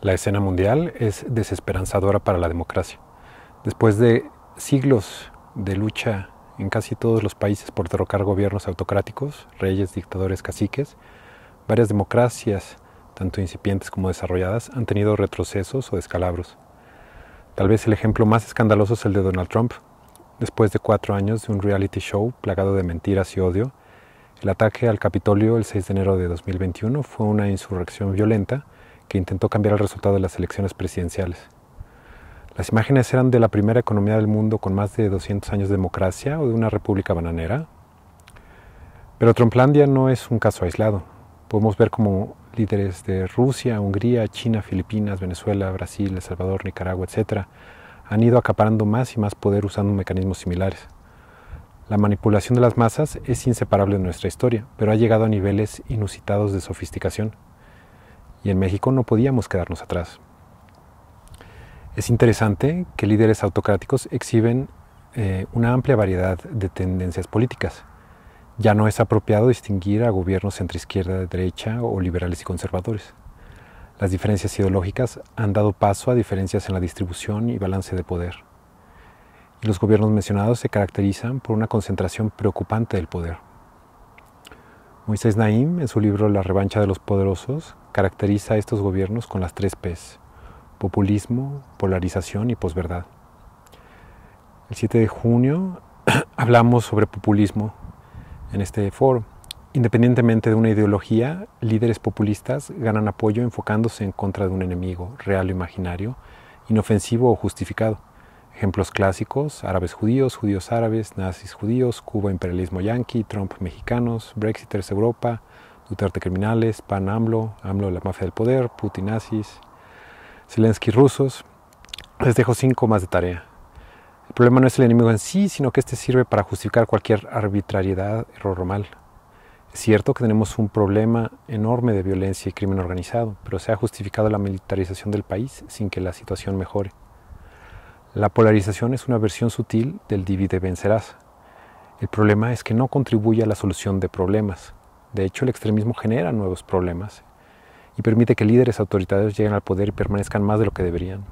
La escena mundial es desesperanzadora para la democracia. Después de siglos de lucha en casi todos los países por derrocar gobiernos autocráticos, reyes, dictadores, caciques, varias democracias, tanto incipientes como desarrolladas, han tenido retrocesos o descalabros. Tal vez el ejemplo más escandaloso es el de Donald Trump. Después de cuatro años de un reality show plagado de mentiras y odio, el ataque al Capitolio el 6 de enero de 2021 fue una insurrección violenta que intentó cambiar el resultado de las elecciones presidenciales. Las imágenes eran de la primera economía del mundo con más de 200 años de democracia o de una república bananera. Pero Trumplandia no es un caso aislado. Podemos ver como líderes de Rusia, Hungría, China, Filipinas, Venezuela, Brasil, El Salvador, Nicaragua, etc., han ido acaparando más y más poder usando mecanismos similares. La manipulación de las masas es inseparable de nuestra historia, pero ha llegado a niveles inusitados de sofisticación y en México no podíamos quedarnos atrás. Es interesante que líderes autocráticos exhiben eh, una amplia variedad de tendencias políticas. Ya no es apropiado distinguir a gobiernos entre izquierda, derecha o liberales y conservadores. Las diferencias ideológicas han dado paso a diferencias en la distribución y balance de poder. Y los gobiernos mencionados se caracterizan por una concentración preocupante del poder. Moisés Naim, en su libro La revancha de los poderosos, caracteriza a estos gobiernos con las tres P's, populismo, polarización y posverdad. El 7 de junio hablamos sobre populismo en este foro. Independientemente de una ideología, líderes populistas ganan apoyo enfocándose en contra de un enemigo, real o imaginario, inofensivo o justificado. Ejemplos clásicos, árabes judíos, judíos árabes, nazis judíos, Cuba imperialismo yanqui, Trump mexicanos, Brexiters Europa, Duterte criminales, PAN AMLO, AMLO la mafia del poder, Putin nazis, Zelensky rusos. Les dejo cinco más de tarea. El problema no es el enemigo en sí, sino que este sirve para justificar cualquier arbitrariedad, error o mal. Es cierto que tenemos un problema enorme de violencia y crimen organizado, pero se ha justificado la militarización del país sin que la situación mejore. La polarización es una versión sutil del divide vencerás. El problema es que no contribuye a la solución de problemas, de hecho, el extremismo genera nuevos problemas y permite que líderes autoritarios lleguen al poder y permanezcan más de lo que deberían.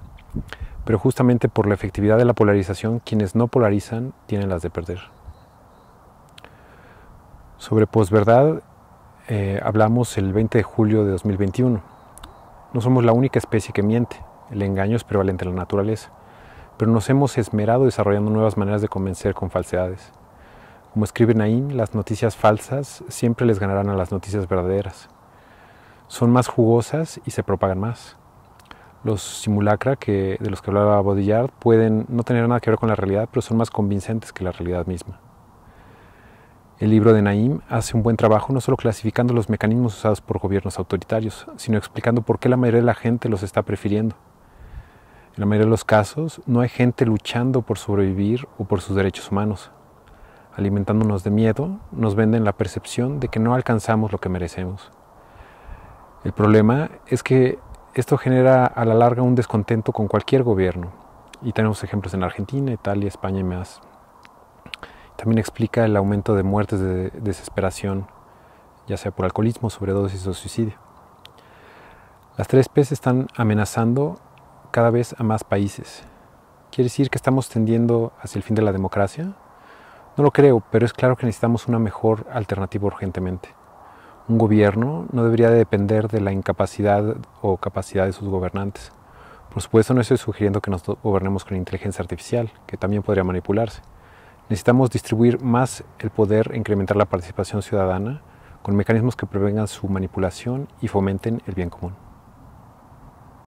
Pero justamente por la efectividad de la polarización, quienes no polarizan tienen las de perder. Sobre posverdad eh, hablamos el 20 de julio de 2021. No somos la única especie que miente, el engaño es prevalente en la naturaleza, pero nos hemos esmerado desarrollando nuevas maneras de convencer con falsedades. Como escribe Naim, las noticias falsas siempre les ganarán a las noticias verdaderas. Son más jugosas y se propagan más. Los simulacra que, de los que hablaba Baudrillard pueden no tener nada que ver con la realidad, pero son más convincentes que la realidad misma. El libro de Naim hace un buen trabajo no solo clasificando los mecanismos usados por gobiernos autoritarios, sino explicando por qué la mayoría de la gente los está prefiriendo. En la mayoría de los casos no hay gente luchando por sobrevivir o por sus derechos humanos, alimentándonos de miedo, nos venden la percepción de que no alcanzamos lo que merecemos. El problema es que esto genera a la larga un descontento con cualquier gobierno. Y tenemos ejemplos en Argentina, Italia, España y más. También explica el aumento de muertes de desesperación, ya sea por alcoholismo, sobredosis o suicidio. Las tres P's están amenazando cada vez a más países. ¿Quiere decir que estamos tendiendo hacia el fin de la democracia? No lo creo, pero es claro que necesitamos una mejor alternativa urgentemente. Un gobierno no debería depender de la incapacidad o capacidad de sus gobernantes. Por supuesto, no estoy sugiriendo que nos gobernemos con inteligencia artificial, que también podría manipularse. Necesitamos distribuir más el poder e incrementar la participación ciudadana con mecanismos que prevengan su manipulación y fomenten el bien común.